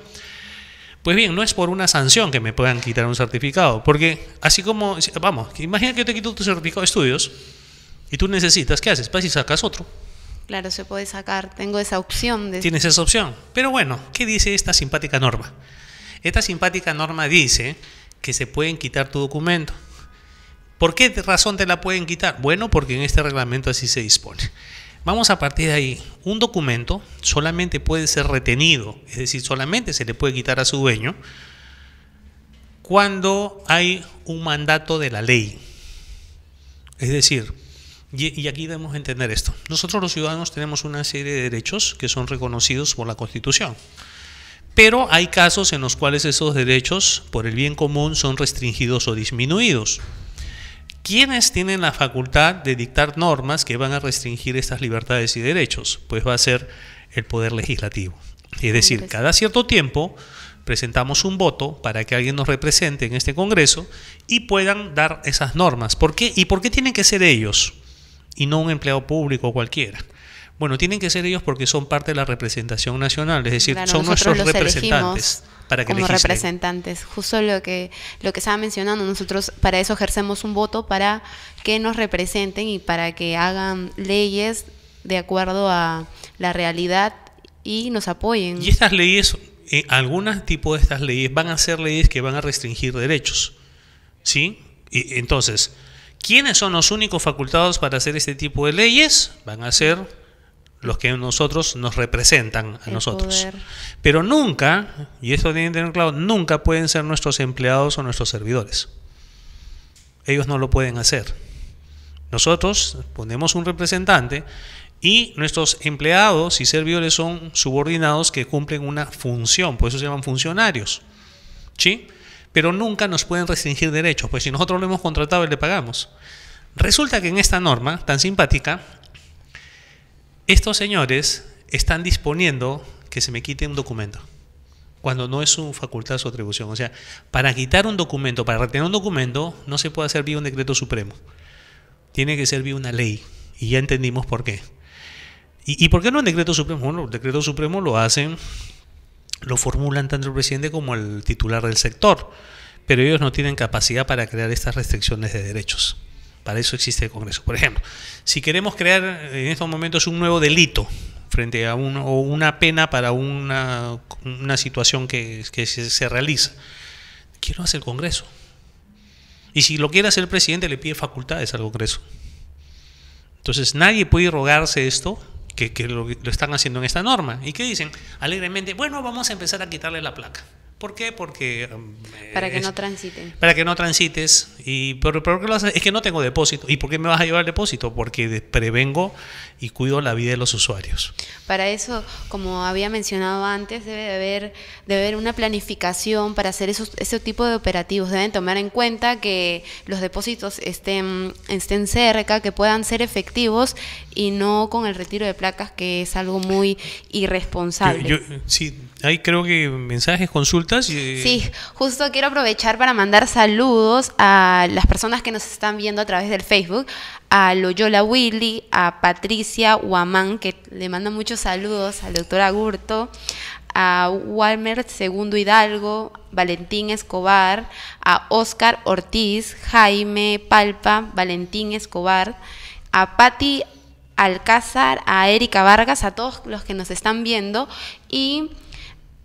Pues bien, no es por una sanción que me puedan quitar un certificado, porque así como, vamos, imagina que yo te quito tu certificado de estudios y tú necesitas, ¿qué haces? Vas y sacas otro. Claro, se puede sacar, tengo esa opción. De... Tienes esa opción. Pero bueno, ¿qué dice esta simpática norma? Esta simpática norma dice que se pueden quitar tu documento. ¿Por qué razón te la pueden quitar? Bueno, porque en este reglamento así se dispone. Vamos a partir de ahí. Un documento solamente puede ser retenido, es decir, solamente se le puede quitar a su dueño cuando hay un mandato de la ley. Es decir, y, aquí debemos entender esto. Nosotros los ciudadanos tenemos una serie de derechos que son reconocidos por la Constitución. Pero hay casos en los cuales esos derechos, por el bien común, son restringidos o disminuidos. ¿Quiénes tienen la facultad de dictar normas que van a restringir estas libertades y derechos? Pues va a ser el Poder Legislativo. Es decir, cada cierto tiempo presentamos un voto para que alguien nos represente en este Congreso y puedan dar esas normas. ¿Por qué? ¿Y por qué tienen que ser ellos y no un empleado público cualquiera? Bueno, tienen que ser ellos porque son parte de la representación nacional, es decir, son nuestros representantes para que como representantes. Justo lo que lo que estaba mencionando, nosotros para eso ejercemos un voto para que nos representen y para que hagan leyes de acuerdo a la realidad y nos apoyen. Y estas leyes, eh, algunos tipos de estas leyes van a ser leyes que van a restringir derechos, ¿sí? Y entonces, ¿quiénes son los únicos facultados para hacer este tipo de leyes? Van a ser los que nosotros nos representan a nosotros. Pero nunca, y esto tienen que tener claro, nunca pueden ser nuestros empleados o nuestros servidores. Ellos no lo pueden hacer. Nosotros ponemos un representante y nuestros empleados y servidores son subordinados que cumplen una función, por eso se llaman funcionarios. ¿Sí? pero nunca nos pueden restringir derechos, pues si nosotros lo hemos contratado y le pagamos. Resulta que en esta norma tan simpática, estos señores están disponiendo que se me quite un documento cuando no es su facultad su atribución. O sea, para quitar un documento, para retener un documento, no se puede hacer vía un decreto supremo. Tiene que ser vía una ley. Y ya entendimos por qué. ¿Y, por qué no un decreto supremo? Bueno, el decreto supremo lo hacen, lo formulan tanto el presidente como el titular del sector. Pero ellos no tienen capacidad para crear estas restricciones de derechos. Para eso existe el Congreso. Por ejemplo, si queremos crear en estos momentos un nuevo delito, frente a o una pena para una, situación que, se, realiza. ¿Quién lo hace el Congreso? Y si lo quiere hacer el presidente, le pide facultades al Congreso. Entonces nadie puede rogarse esto, que, que lo, lo, están haciendo en esta norma. ¿Y qué dicen? Alegremente, bueno, vamos a empezar a quitarle la placa. ¿Por qué? Porque... Para que es, no transiten. Para que no transites. Y por, por qué lo haces? Es que no tengo depósito. ¿Y por qué me vas a llevar el depósito? Porque prevengo y cuido la vida de los usuarios. Para eso, como había mencionado antes, debe de haber, debe haber una planificación para hacer esos, ese tipo de operativos. Deben tomar en cuenta que los depósitos estén, estén cerca, que puedan ser efectivos y no con el retiro de placas, que es algo muy irresponsable. Yo, yo, sí, hay creo que mensajes, consultas. Y... Sí, justo quiero aprovechar para mandar saludos a las personas que nos están viendo a través del Facebook, a Loyola Willy, a Patricia Huamán, que le manda muchos saludos, al doctor Agurto, a Walmer Segundo Hidalgo, Valentín Escobar, a Oscar Ortiz, Jaime Palpa, Valentín Escobar, a Patti Alcázar, a Erika Vargas, a todos los que nos están viendo y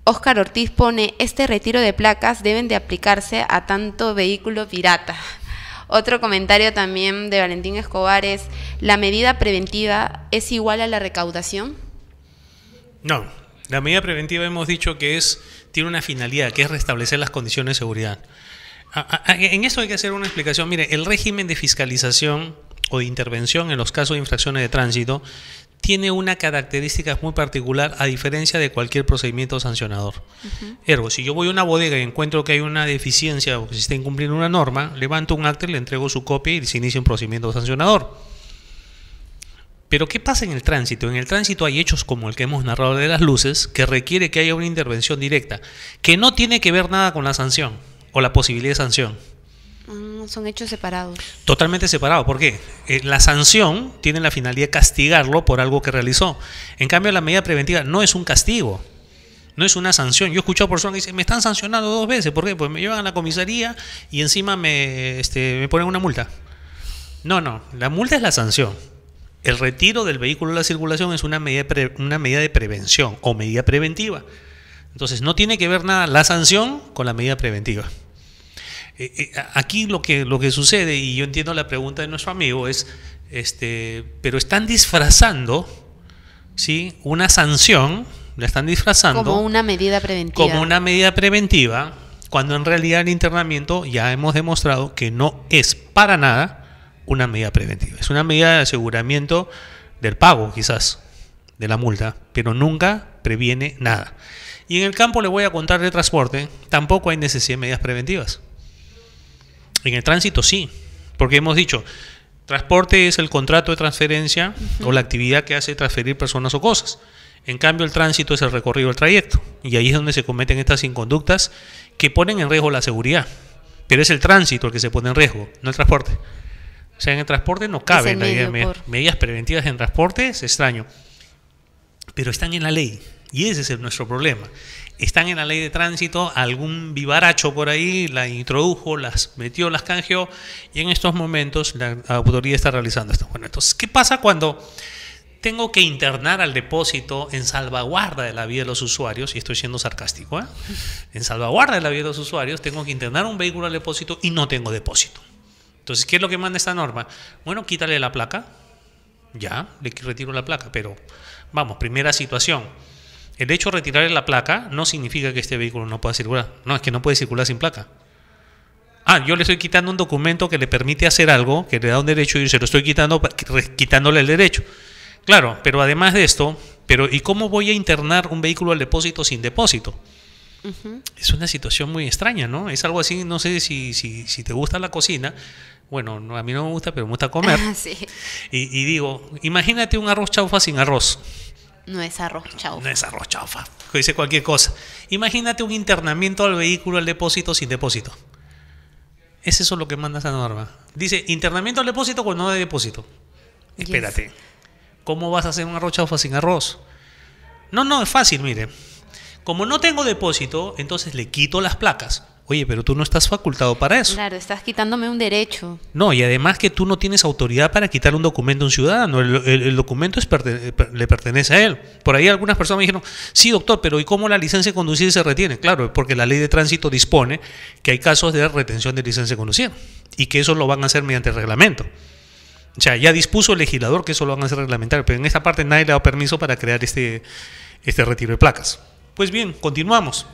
Oscar Ortiz pone, este retiro de placas deben de aplicarse a tanto vehículo pirata. Otro comentario también de Valentín Escobar es, ¿la medida preventiva es igual a la recaudación? No, la medida preventiva hemos dicho que es tiene una finalidad, que es restablecer las condiciones de seguridad. En eso hay que hacer una explicación. Mire, el régimen de fiscalización o de intervención en los casos de infracciones de tránsito tiene una característica muy particular a diferencia de cualquier procedimiento sancionador. Uh -huh. Ergo, si yo voy a una bodega y encuentro que hay una deficiencia o que se está incumpliendo una norma, levanto un acta, le entrego su copia y se inicia un procedimiento sancionador. Pero ¿qué pasa en el tránsito? En el tránsito hay hechos como el que hemos narrado de las luces que requiere que haya una intervención directa, que no tiene que ver nada con la sanción o la posibilidad de sanción. Mm, son hechos separados. Totalmente separados. ¿Por qué? Eh, la sanción tiene la finalidad de castigarlo por algo que realizó. En cambio, la medida preventiva no es un castigo. No es una sanción. Yo he escuchado personas que dicen, me están sancionando dos veces. ¿Por qué? Pues me llevan a la comisaría y encima me, este, me ponen una multa. No, no. La multa es la sanción. El retiro del vehículo de la circulación es una medida, pre, una medida de prevención o medida preventiva. Entonces, no tiene que ver nada la sanción con la medida preventiva. Eh, eh, aquí lo que, lo que sucede, y yo entiendo la pregunta de nuestro amigo, es, este, pero están disfrazando ¿sí? una sanción, la están disfrazando como una medida preventiva. Como una medida preventiva, cuando en realidad el internamiento ya hemos demostrado que no es para nada una medida preventiva. Es una medida de aseguramiento del pago, quizás, de la multa, pero nunca previene nada. Y en el campo le voy a contar de transporte, tampoco hay necesidad de medidas preventivas. En el tránsito sí, porque hemos dicho, transporte es el contrato de transferencia uh -huh. o la actividad que hace transferir personas o cosas. En cambio, el tránsito es el recorrido del trayecto. Y ahí es donde se cometen estas inconductas que ponen en riesgo la seguridad. Pero es el tránsito el que se pone en riesgo, no el transporte. O sea, en el transporte no caben medidas, por... medidas preventivas en transporte, es extraño. Pero están en la ley. Y ese es el, nuestro problema están en la ley de tránsito, algún vivaracho por ahí la introdujo, las metió, las canjeó y en estos momentos la autoridad está realizando esto. Bueno, entonces, ¿qué pasa cuando tengo que internar al depósito en salvaguarda de la vida de los usuarios? Y estoy siendo sarcástico, ¿eh? En salvaguarda de la vida de los usuarios tengo que internar un vehículo al depósito y no tengo depósito. Entonces, ¿qué es lo que manda esta norma? Bueno, quítale la placa, ya, le retiro la placa, pero vamos, primera situación el hecho de retirarle la placa no significa que este vehículo no pueda circular. No, es que no puede circular sin placa. Ah, yo le estoy quitando un documento que le permite hacer algo, que le da un derecho y se lo estoy quitando, quitándole el derecho. Claro, pero además de esto, pero ¿y cómo voy a internar un vehículo al depósito sin depósito? Es una situación muy extraña, ¿no? Es algo así, no sé si, si, si te gusta la cocina. Bueno, no, a mí no me gusta, pero me gusta comer. sí. Y, y digo, imagínate un arroz chaufa sin arroz. No es arroz chaufa. No es arroz chaufa. Dice cualquier cosa. Imagínate un internamiento al vehículo al depósito sin depósito. Es eso lo que manda esa norma. Dice internamiento al depósito cuando no hay depósito. Yes. Espérate. ¿Cómo vas a hacer un arroz chaufa sin arroz? No, no, es fácil, mire. Como no tengo depósito, entonces le quito las placas. Oye, pero tú no estás facultado para eso. Claro, estás quitándome un derecho. No, y además que tú no tienes autoridad para quitar un documento a un ciudadano. El, el- el documento es per- le pertenece a él. Por ahí algunas personas me dijeron, sí, doctor, pero ¿y cómo la licencia de conducir se retiene? Claro, porque la ley de tránsito dispone que hay casos de retención de licencia de conducir y que eso lo van a hacer mediante reglamento. O sea, ya dispuso el legislador que eso lo van a hacer reglamentario, pero en esta parte nadie le dado permiso para crear este, este retiro de placas. Pues bien, continuamos.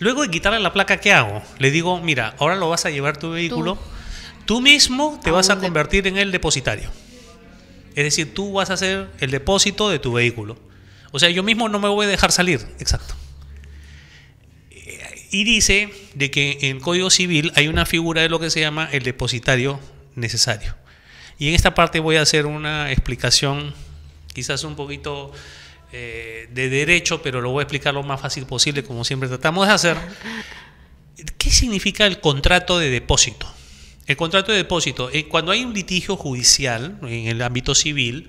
Luego de quitarle la placa, ¿qué hago? Le digo, mira, ahora lo vas a llevar tu vehículo. Tú, mismo te A vas a convertir en el depositario. Es decir, tú vas a hacer el depósito de tu vehículo. O sea, yo mismo no me voy a dejar salir. Exacto. Y dice de que en el Código Civil hay una figura de lo que se llama el depositario necesario. Y en esta parte voy a hacer una explicación, quizás un poquito eh, de derecho, pero lo voy a explicar lo más fácil posible, como siempre tratamos de hacer. ¿Qué significa el contrato de depósito? El contrato de depósito, eh, cuando hay un litigio judicial en el ámbito civil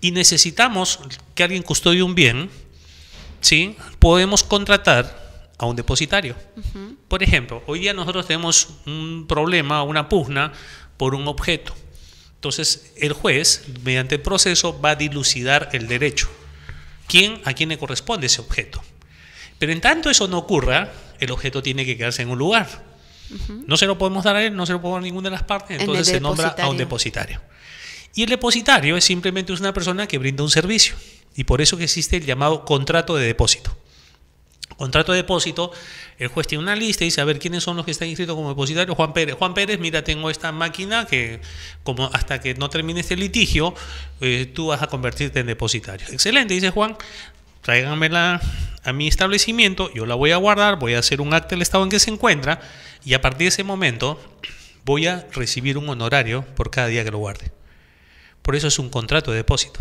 y necesitamos que alguien custodie un bien, ¿sí? podemos contratar a un depositario. Por ejemplo, hoy día nosotros tenemos un problema, una pugna por un objeto. Entonces, el juez, mediante el proceso, va a dilucidar el derecho. ¿Quién, a quién le corresponde ese objeto? Pero en tanto eso no ocurra, el objeto tiene que quedarse en un lugar. No se lo podemos dar a él, no se lo podemos dar a ninguna de las partes, En entonces se nombra a un depositario. depositario. Y el depositario es simplemente una persona que brinda un servicio. Y por eso que existe el llamado contrato de depósito. Contrato de depósito, el juez tiene una lista y dice, a ver, ¿quiénes son los que están inscritos como depositarios? Juan Pérez. Juan Pérez, mira, tengo esta máquina que como hasta que no termine este litigio, eh, tú vas a convertirte en depositario. Excelente, dice Juan, tráiganmela a mi establecimiento, yo la voy a guardar, voy a hacer un acta del estado en que se encuentra y a partir de ese momento voy a recibir un honorario por cada día que lo guarde. Por eso es un contrato de depósito.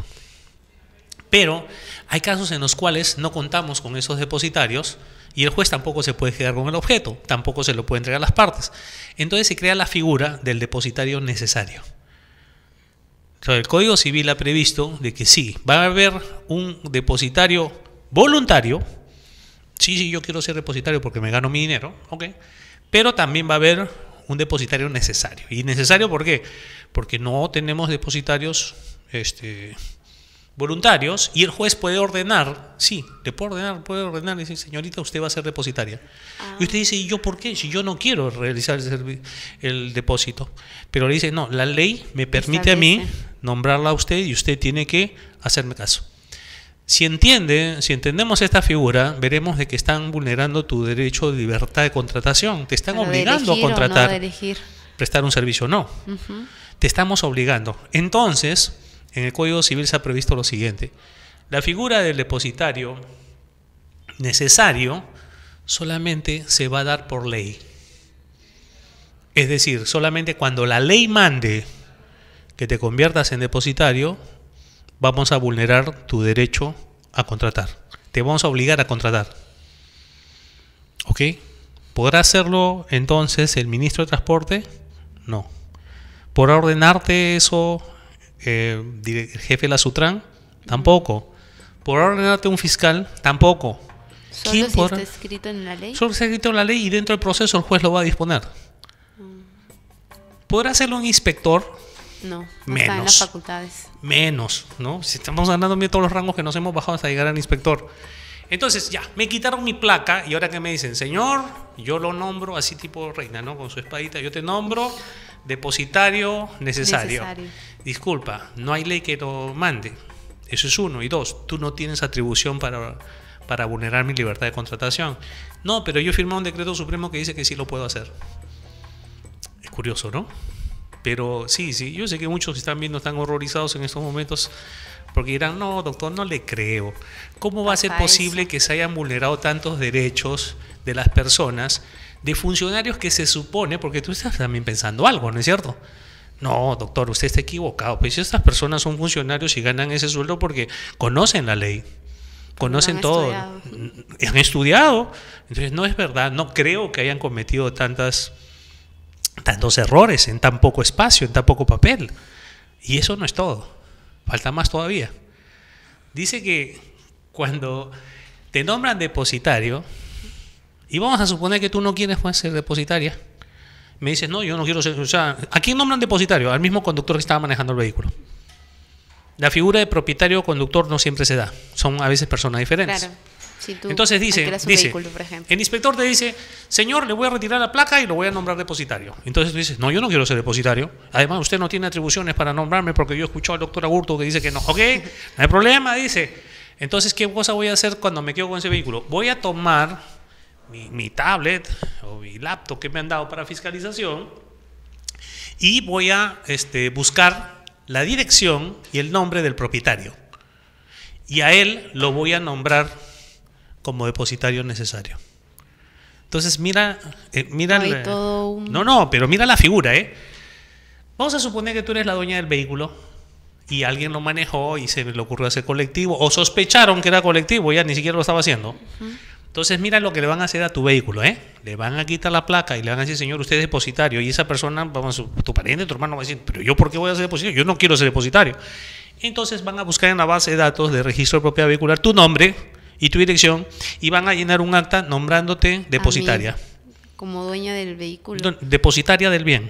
Pero hay casos en los cuales no contamos con esos depositarios y el juez tampoco se puede quedar con el objeto, tampoco se lo puede entregar a las partes. Entonces se crea la figura del depositario necesario. El Código Civil ha previsto de que sí, va a haber un depositario voluntario. Sí, sí, yo quiero ser depositario porque me gano mi dinero, ok. Pero también va a haber un depositario necesario. ¿Y necesario por qué? Porque no tenemos depositarios este, voluntarios y el juez puede ordenar, sí, le puede ordenar, puede ordenar y decir, señorita, usted va a ser depositaria. Y usted dice, ¿y yo por qué? Si yo no quiero realizar el, el depósito. Pero le dice, no, la ley me permite a mí nombrarla a usted y usted tiene que hacerme caso. Si entiende, si entendemos esta figura, veremos de que están vulnerando tu derecho de libertad de contratación. Te están Pero obligando a no contratar prestar un servicio. No. Te estamos obligando. Entonces, en el Código Civil se ha previsto lo siguiente. La figura del depositario necesario solamente se va a dar por ley. Es decir, solamente cuando la ley mande que te conviertas en depositario, vamos a vulnerar tu derecho a contratar. Te vamos a obligar a contratar. ¿Ok? ¿Podrá hacerlo entonces el ministro de Transporte? No. ¿Podrá ordenarte eso eh, jefe de la Sutran? Tampoco. ¿Podrá ordenarte un fiscal? Tampoco. Solo ¿Quién si podrá? está escrito en la ley. Solo ha escrito en la ley y dentro del proceso el juez lo va a disponer. ¿Podrá hacerlo un inspector? No, no está en las Menos. facultades. Menos, ¿no? Si estamos hablando de todos los rangos que nos hemos bajado hasta llegar al inspector. Entonces, ya, me quitaron mi placa y ahora que me dicen, señor, yo lo nombro así tipo reina, ¿no? Con su espadita, yo te nombro depositario necesario. Necesario. Disculpa, no hay ley que lo mande. Eso es uno. Y dos, tú no tienes atribución para, para vulnerar mi libertad de contratación. No, pero yo firmado un decreto supremo que dice que sí lo puedo hacer. Es curioso, ¿no? Pero sí, sí, yo sé que muchos están viendo están horrorizados en estos momentos porque dirán, no, doctor, no le creo. ¿Cómo va a ser posible que se hayan vulnerado tantos derechos de las personas, de funcionarios que se supone, porque tú estás también pensando algo, ¿no es cierto? No, doctor, usted está equivocado. Pues estas personas son funcionarios y ganan ese sueldo porque conocen la ley, conocen han todo, estudiado. Mm, han estudiado. Entonces no es verdad, no creo que hayan cometido tantas tantos errores en tan poco espacio, en tan poco papel. Y eso no es todo, falta más todavía. Dice que cuando te nombran depositario, y vamos a suponer que tú no quieres ser depositaria, me dices, no, yo no quiero ser, o sea, ¿a quién nombran depositario? Al mismo conductor que estaba manejando el vehículo. La figura de propietario o conductor no siempre se da, son a veces personas diferentes. Claro. Si tú Entonces dice, dice vehículo, por ejemplo. el inspector te dice, señor, le voy a retirar la placa y lo voy a nombrar depositario. Entonces tú dices, no, yo no quiero ser depositario. Además, usted no tiene atribuciones para nombrarme porque yo escuché al doctor Agurto que dice que no. Ok, no hay problema, dice. Entonces, ¿qué cosa voy a hacer cuando me quedo con ese vehículo? Voy a tomar mi, mi tablet o mi laptop que me han dado para fiscalización y voy a este, buscar la dirección y el nombre del propietario. Y a él lo voy a nombrar como depositario necesario. Entonces, mira, eh, mira la- todo un- No, no, pero mira la figura, ¿eh? Vamos a suponer que tú eres la dueña del vehículo y alguien lo manejó y se le ocurrió hacer colectivo o sospecharon que era colectivo, ya ni siquiera lo estaba haciendo. Entonces, mira lo que le van a hacer a tu vehículo, ¿eh? Le van a quitar la placa y le van a decir, señor, usted es depositario. Y esa persona, vamos, tu pariente, tu hermano va a decir, pero yo, ¿por qué voy a ser depositario? Yo no quiero ser depositario. Entonces van a buscar en la base de datos de registro de propiedad vehicular tu nombre y tu dirección y van a llenar un acta nombrándote depositaria. Mí, como dueña del vehículo. Depositaria del bien.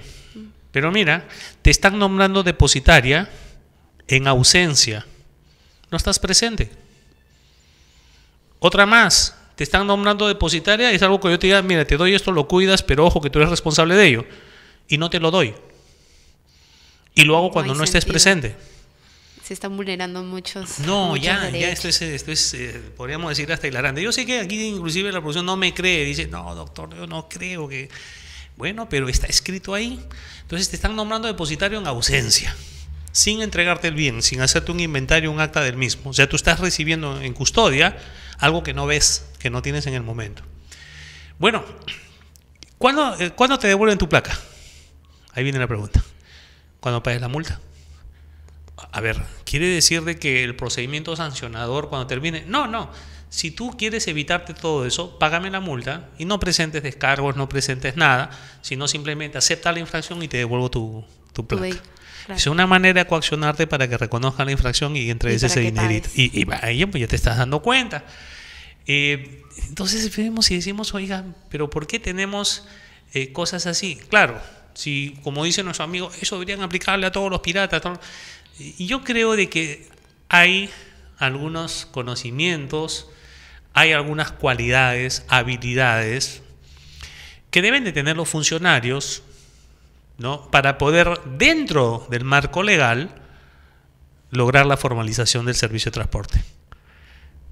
Pero mira, te están nombrando depositaria en ausencia. No estás presente. Otra más, te están nombrando depositaria, es algo que yo te diga, mira, te doy esto, lo cuidas, pero ojo que tú eres responsable de ello. Y no te lo doy. Y lo hago cuando no estés presente. Se están vulnerando muchos. No, muchos ya, ya derechos. esto es, esto es eh, podríamos decir hasta hilarante. Yo sé que aquí inclusive la producción no me cree, dice, no, doctor, yo no creo que... Bueno, pero está escrito ahí. Entonces te están nombrando depositario en ausencia, sin entregarte el bien, sin hacerte un inventario, un acta del mismo. O sea, tú estás recibiendo en custodia algo que no ves, que no tienes en el momento. Bueno, ¿cuándo, eh, ¿cuándo te devuelven tu placa? Ahí viene la pregunta. ¿Cuándo pagues la multa? A ver, ¿quiere decir de que el procedimiento sancionador cuando termine? No, no. Si tú quieres evitarte todo eso, págame la multa y no presentes descargos, no presentes nada, sino simplemente acepta la infracción y te devuelvo tu, placa. vehículo, claro. Es una manera de coaccionarte para que reconozcan la infracción y entregues Y ese dinerito. Y, y vaya, pues ya te estás dando cuenta. Eh, entonces vemos y decimos, oiga, pero ¿por qué tenemos eh, cosas así? Claro, si como dice nuestro amigo, eso deberían aplicarle a todos los piratas. Y yo creo de que hay algunos conocimientos, hay algunas cualidades, habilidades que deben de tener los funcionarios ¿no? para poder, dentro del marco legal, lograr la formalización del servicio de transporte.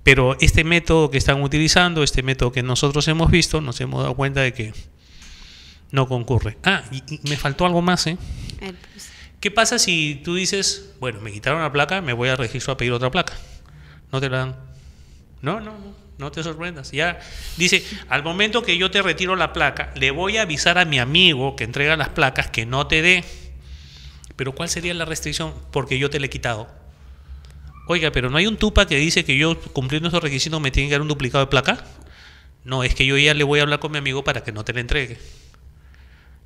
Pero este método que están utilizando, este método que nosotros hemos visto, nos hemos dado cuenta de que no concurre. Ah, y, y me faltó algo más, ¿eh? ¿Qué pasa si tú dices, bueno, me quitaron la placa, me voy al registro a pedir otra placa? No te la dan. No, no, no, no te sorprendas. Ya dice, al momento que yo te retiro la placa, le voy a avisar a mi amigo que entrega las placas que no te dé. Pero ¿cuál sería la restricción? Porque yo te la he quitado. Oiga, pero no hay un tupa que dice que yo cumpliendo esos requisitos me tiene que dar un duplicado de placa. No, es que yo ya le voy a hablar con mi amigo para que no te la entregue.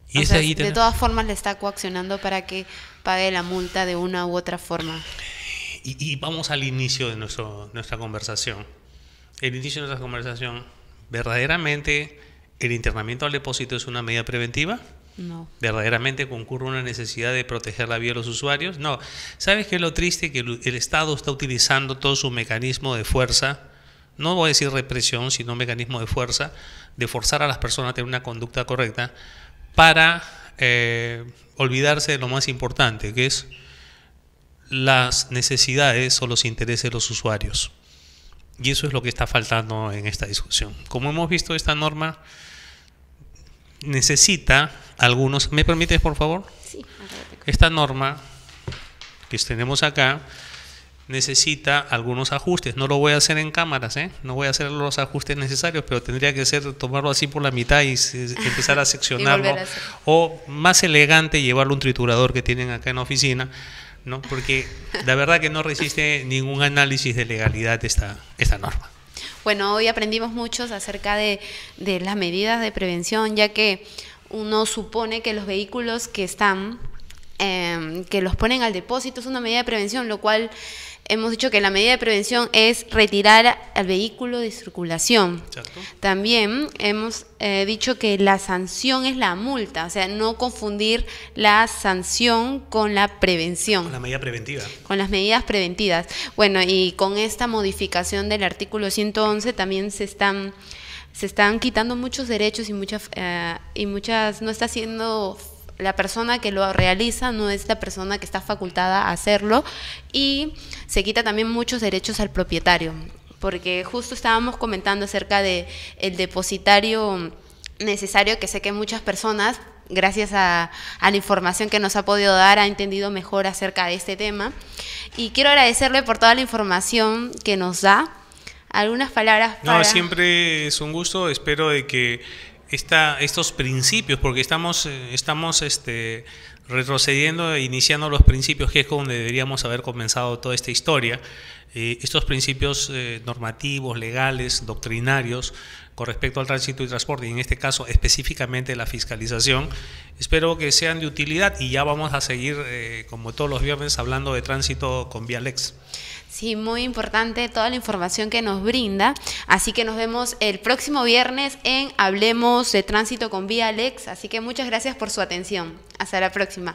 Y o es sea, ahí de todas formas le está coaccionando para que pague la multa de una u otra forma. Y, y vamos al inicio de nuestro, nuestra conversación. El inicio de nuestra conversación, ¿verdaderamente el internamiento al depósito es una medida preventiva? No. ¿Verdaderamente concurre una necesidad de proteger la vida de los usuarios? No. ¿Sabes qué es lo triste? Que el, Estado está utilizando todo su mecanismo de fuerza, no voy a decir represión, sino mecanismo de fuerza, de forzar a las personas a tener una conducta correcta para eh, olvidarse de lo más importante, que es las necesidades o los intereses de los usuarios. Y eso es lo que está faltando en esta discusión. Como hemos visto, esta norma necesita algunos... ¿Me permites, por favor? Sí. Esta norma que tenemos acá necesita algunos ajustes. No lo voy a hacer en cámaras, ¿eh? no voy a hacer los ajustes necesarios, pero tendría que ser tomarlo así por la mitad y empezar a seccionarlo. a. O más elegante, llevarlo a un triturador que tienen acá en la oficina, ¿no? porque la verdad que no resiste ningún análisis de legalidad esta, esta norma. Bueno, hoy aprendimos muchos acerca de, de las medidas de prevención, ya que uno supone que los vehículos que están, em, que los ponen al depósito es una medida de prevención, lo cual hemos dicho que la medida de prevención es retirar al vehículo de circulación. También hemos eh, dicho que la sanción es la multa, o sea, no confundir la sanción con la prevención La medida preventiva. con las medidas preventivas. Bueno, y con esta modificación del artículo 111 también se están se están quitando muchos derechos y muchas eh, y muchas no está siendo la persona que lo realiza no es la persona que está facultada a hacerlo y se quita también muchos derechos al propietario porque justo estábamos comentando acerca de el depositario necesario que sé que muchas personas gracias a, a la información que nos ha podido dar ha entendido mejor acerca de este tema. Y quiero agradecerle por toda la información que nos da algunas palabras para No, siempre es un gusto. Espero de que esta, estos principios, porque estamos, eh, estamos este, retrocediendo e iniciando los principios, que es donde deberíamos haber comenzado toda esta historia. Eh, estos principios eh, normativos, legales, doctrinarios, con respecto al tránsito y transporte, y en este caso específicamente la fiscalización, espero que sean de utilidad y ya vamos a seguir, eh, como todos los viernes, hablando de tránsito con Vialex. Sí, muy importante toda la información que nos brinda. Así que nos vemos el próximo viernes en Hablemos de Tránsito con Vía Alex. Así que muchas gracias por su atención. Hasta la próxima.